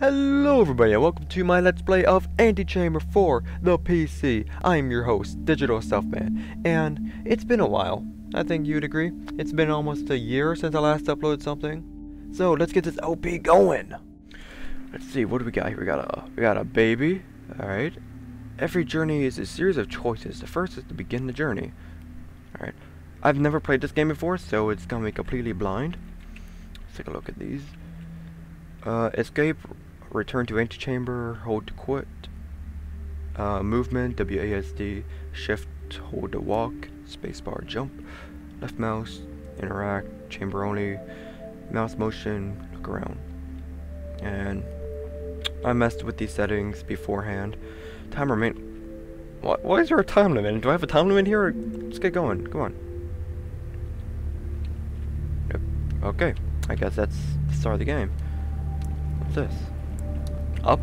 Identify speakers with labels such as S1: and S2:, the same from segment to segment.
S1: Hello everybody and welcome to my Let's Play of Antichamber 4, the PC. I am your host, Digital StuffMan, and it's been a while. I think you'd agree. It's been almost a year since I last uploaded something. So let's get this OP going. Let's see, what do we got here? We got a we got a baby. Alright. Every journey is a series of choices. The first is to begin the journey. Alright. I've never played this game before, so it's gonna be completely blind. Let's take a look at these. Uh, escape, return to Antichamber, hold to quit. Uh, movement, WASD, shift, hold to walk, spacebar, jump. Left mouse, interact, chamber only, mouse motion, look around. And I messed with these settings beforehand. Time remain. What? Why is there a time limit? Do I have a time limit here? Let's get going. Come on. Yep. Okay. I guess that's the start of the game. What's this? Up?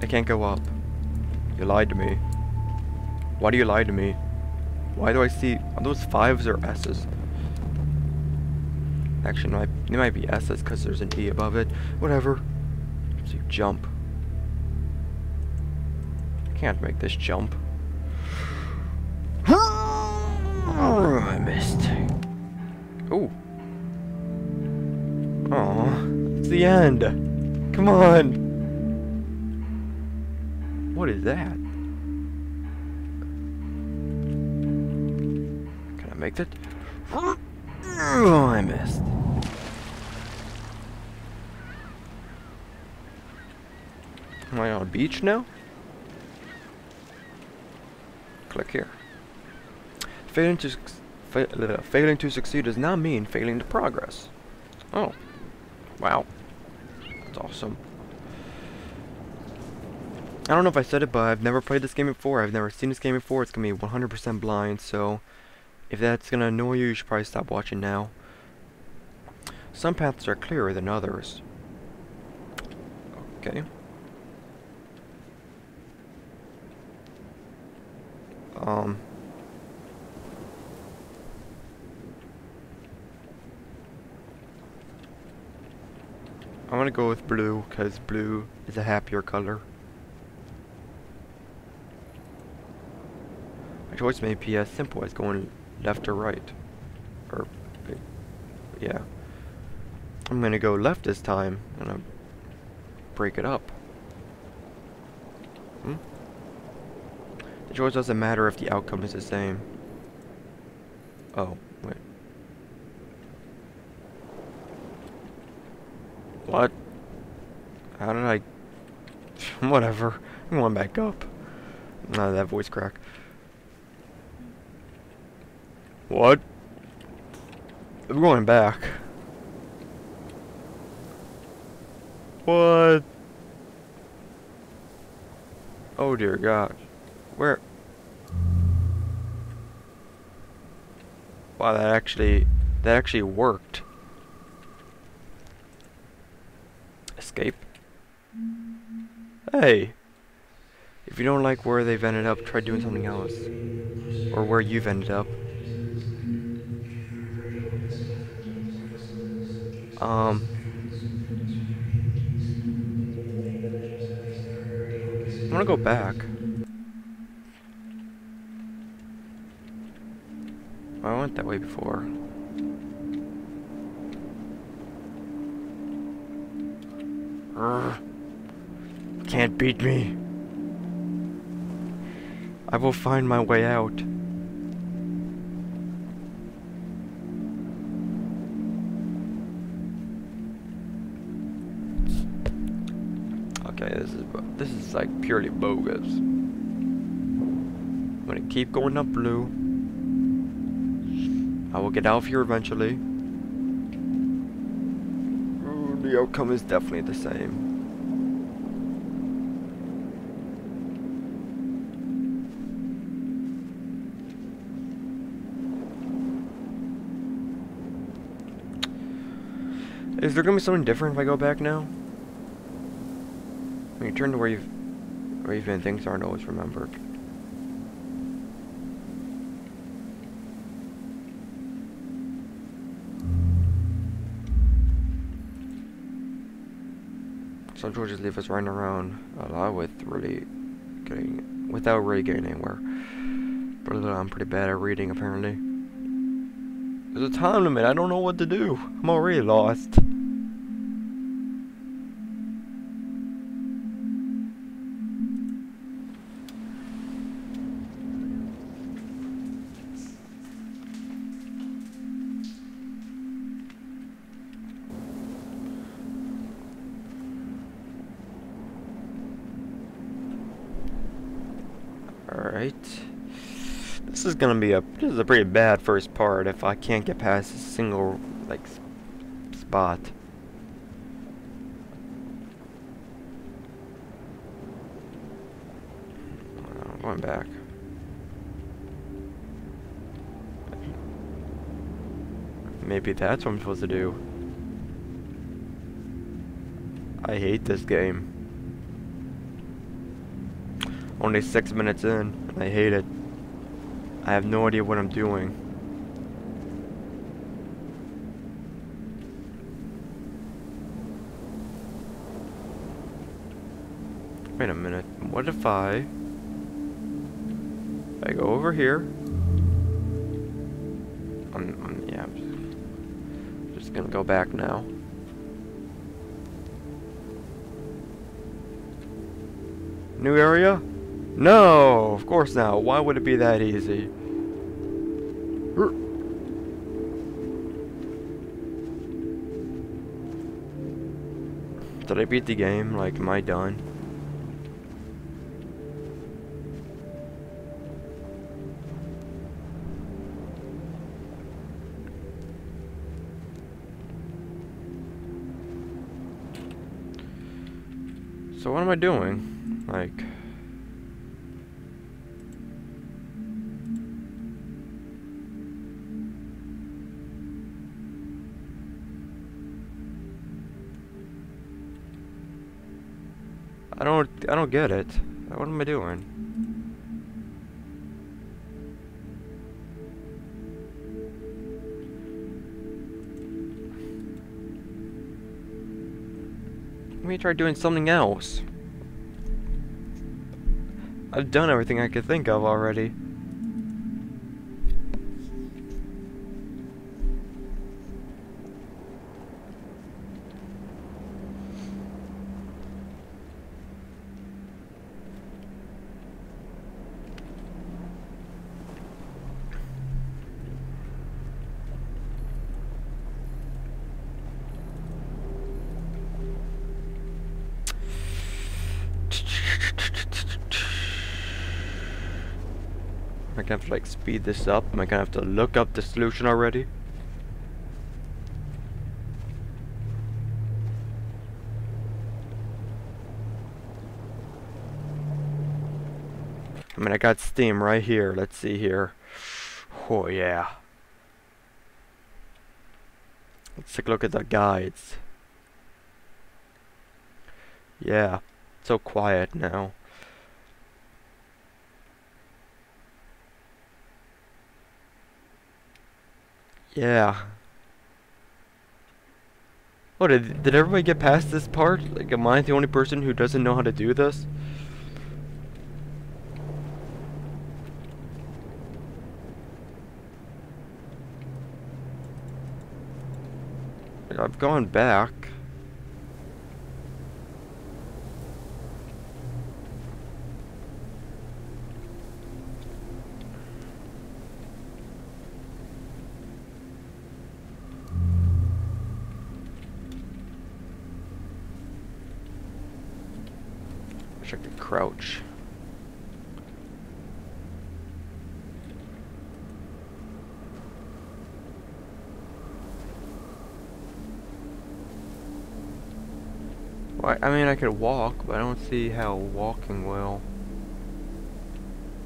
S1: I can't go up. You lied to me. Why do you lie to me? Why do I see... Are those fives or S's? Actually, no, they might be S's because there's an E above it. Whatever. So you jump. Can't make this jump. Oh, I missed. Ooh. Aw, it's the end. Come on. What is that? Can I make it? Oh, I missed. Am I on a beach now? Click here. Failing to fa uh, failing to succeed does not mean failing to progress. Oh, wow, that's awesome. I don't know if I said it, but I've never played this game before. I've never seen this game before. It's gonna be 100% blind, so if that's gonna annoy you, you should probably stop watching now. Some paths are clearer than others. Okay. Um. I'm gonna go with blue, because blue is a happier color. Choice may be as simple as going left or right. Or, yeah. I'm gonna go left this time. And I'm break it up. Hmm? The choice doesn't matter if the outcome is the same. Oh, wait. What? How did I... Whatever. I'm going back up. Nah, that voice crack. What? I'm going back. What? Oh dear God. Where? Wow, that actually, that actually worked. Escape. Hey. If you don't like where they've ended up, try doing something else. Or where you've ended up. Um. I'm gonna go back. I went that way before. Can't beat me. I will find my way out. Okay, this is this is like purely bogus. I'm gonna keep going up blue. I will get out of here eventually. Ooh, the outcome is definitely the same. Is there gonna be something different if I go back now? When you turn to where you've where you've been, things aren't always remembered. Some Georges leave us running around a lot with really getting, without really getting anywhere. But I'm pretty bad at reading apparently. There's a time limit, I don't know what to do. I'm already lost. Alright. This is gonna be a this is a pretty bad first part if I can't get past a single like spot. I'm going back. Maybe that's what I'm supposed to do. I hate this game. Only six minutes in, I hate it. I have no idea what I'm doing. Wait a minute, what if I... I go over here... I'm, I'm yeah, I'm just gonna go back now. New area? No, of course not. Why would it be that easy? Did I beat the game? Like, am I done? So what am I doing? Like... I don't get it. What am I doing? Let me try doing something else. I've done everything I could think of already. I gonna have to like speed this up? Am I gonna have to look up the solution already? I mean, I got Steam right here. Let's see here. Oh, yeah. Let's take a look at the guides. Yeah, so quiet now. Yeah. Oh, did, did everybody get past this part? Like, am I the only person who doesn't know how to do this? I've gone back. Wish I could crouch. Well, I mean, I could walk, but I don't see how walking will.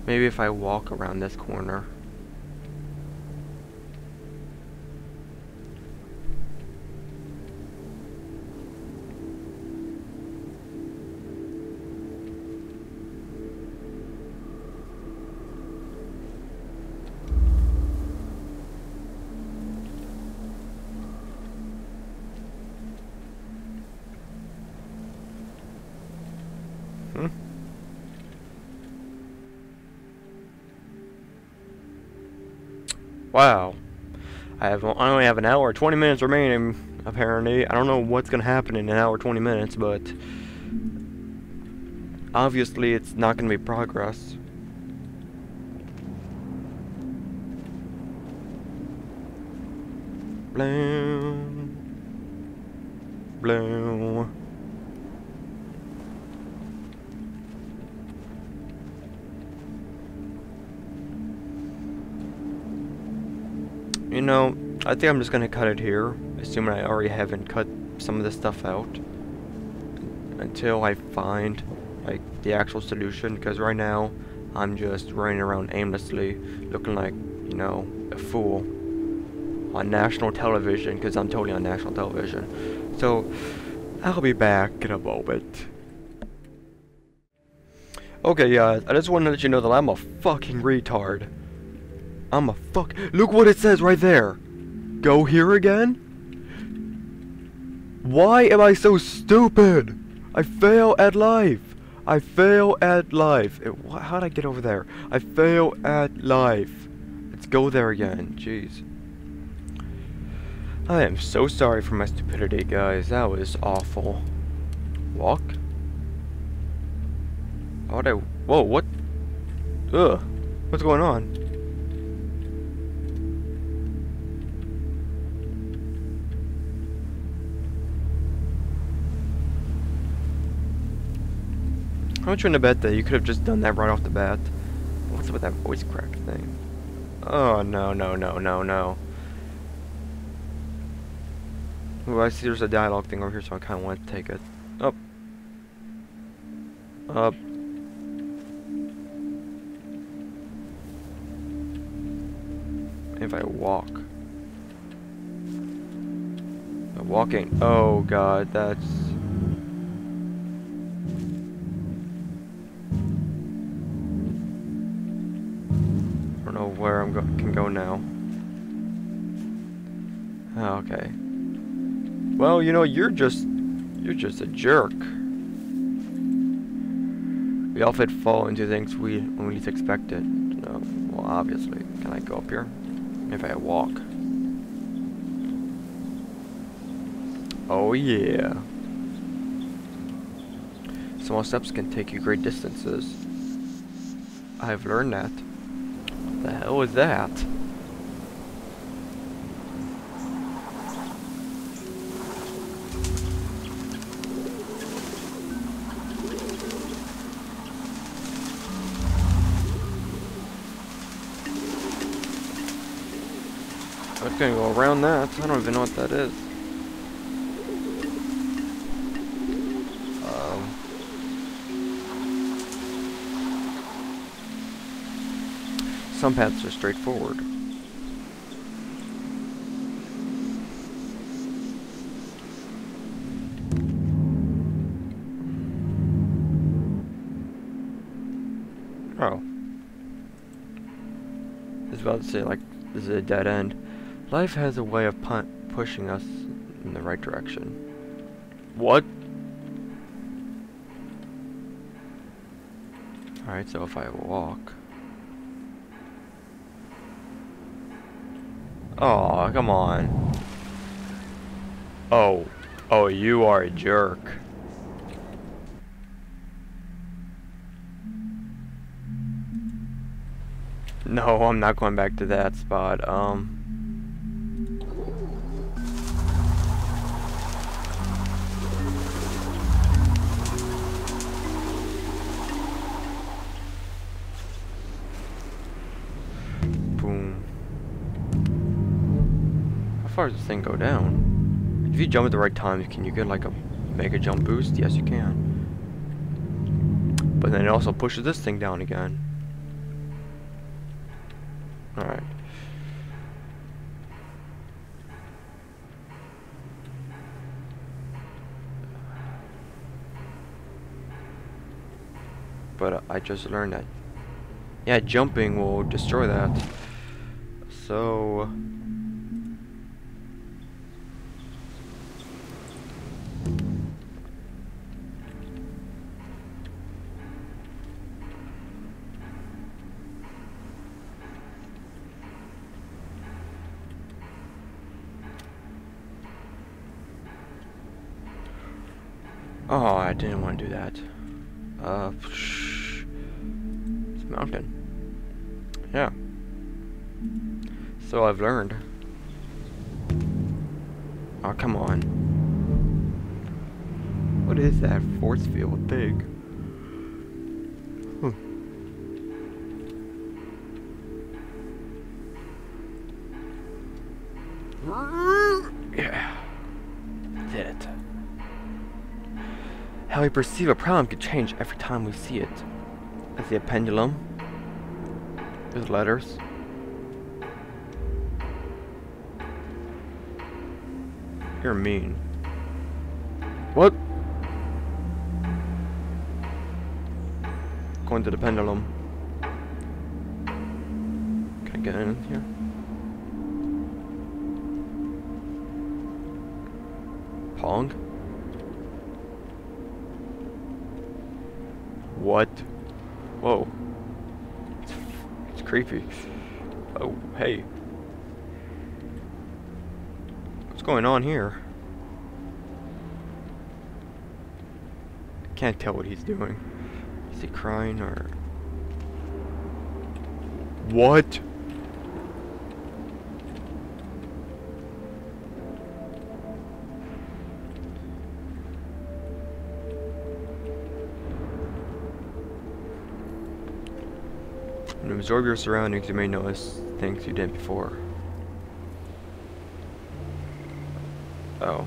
S1: Maybe if I walk around this corner. Wow. I have I only have an hour 20 minutes remaining apparently. I don't know what's gonna happen in an hour 20 minutes, but obviously it's not gonna be progress. Bloom. Bloom. You know, I think I'm just gonna cut it here, assuming I already haven't cut some of this stuff out. Until I find, like, the actual solution, because right now, I'm just running around aimlessly, looking like, you know, a fool on national television, because I'm totally on national television. So, I'll be back in a moment. Okay, guys, I just want to let you know that I'm a fucking retard. I'm a fuck. Look what it says right there. Go here again? Why am I so stupid? I fail at life. I fail at life. It, how did I get over there? I fail at life. Let's go there again. Jeez. I am so sorry for my stupidity, guys. That was awful. Walk? How I... Whoa, what? Ugh. What's going on? I'm trying to bet that you could have just done that right off the bat. What's with that voice crack thing? Oh, no, no, no, no, no. Ooh, I see there's a dialogue thing over here, so I kind of want to take it. Up. Up. If I walk. I'm Walking. Oh god, that's... where I can go now. Oh, okay. Well, you know, you're just, you're just a jerk. We often fall into things we we least expect it. No, well, obviously. Can I go up here? If I walk. Oh yeah. Small steps can take you great distances. I've learned that. The hell was that? I was gonna go around that. I don't even know what that is. Some paths are straightforward. Oh. I was about to say, like, this is a dead end. Life has a way of pushing us in the right direction. What? Alright, so if I walk... Oh, come on. Oh. Oh, you are a jerk. No, I'm not going back to that spot. Um... far does this thing go down? If you jump at the right time, can you get like a mega jump boost? Yes, you can. But then it also pushes this thing down again. Alright. But uh, I just learned that. Yeah, jumping will destroy that. So... Oh, I didn't want to do that. Uh, it's mountain. Yeah. So I've learned. Oh, come on. What is that force field thing? How we perceive a problem could change every time we see it. I see a pendulum. There's letters. You're mean. What? Going to the pendulum. Can I get in here? Pong? What? Whoa. It's, it's creepy. Oh, hey. What's going on here? I can't tell what he's doing. Is he crying or... What? When you absorb your surroundings, you may notice things you didn't before. Oh.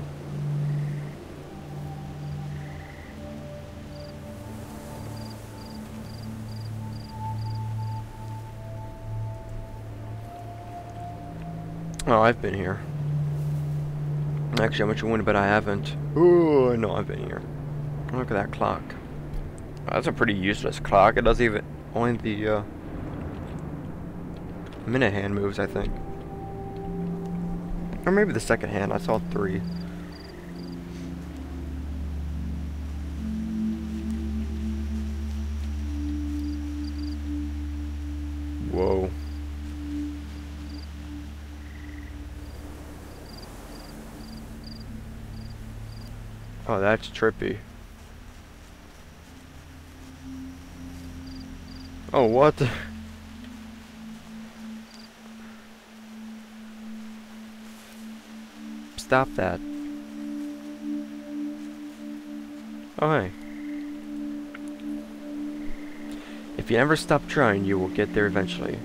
S1: Oh, I've been here. Actually, how much you win, but I haven't. Oh, no, I've been here. Look at that clock. That's a pretty useless clock. It doesn't even... Only the, uh... Minute hand moves, I think. Or maybe the second hand. I saw three. Whoa. Oh, that's trippy. Oh, what. Stop that. Oh, hey. If you never stop trying, you will get there eventually.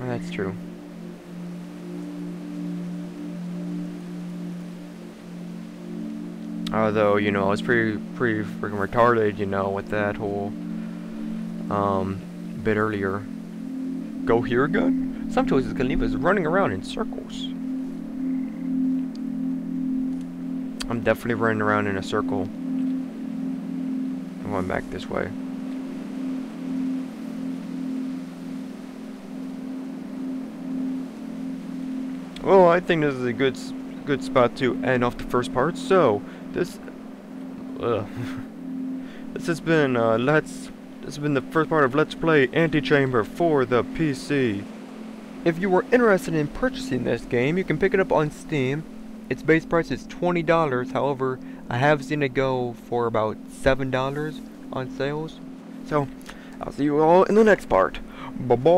S1: Oh, that's true. Although, you know, I was pretty, pretty freaking retarded, you know, with that whole, um, bit earlier. Go here again? Some choices can leave us running around in circles. I'm definitely running around in a circle. I'm going back this way. Well, I think this is a good good spot to end off the first part. So, this this has been uh, let's this has been the first part of Let's Play Antichamber for the PC. If you were interested in purchasing this game, you can pick it up on Steam. Its base price is $20, however, I have seen it go for about $7 on sales. So, I'll see you all in the next part. Bye-bye!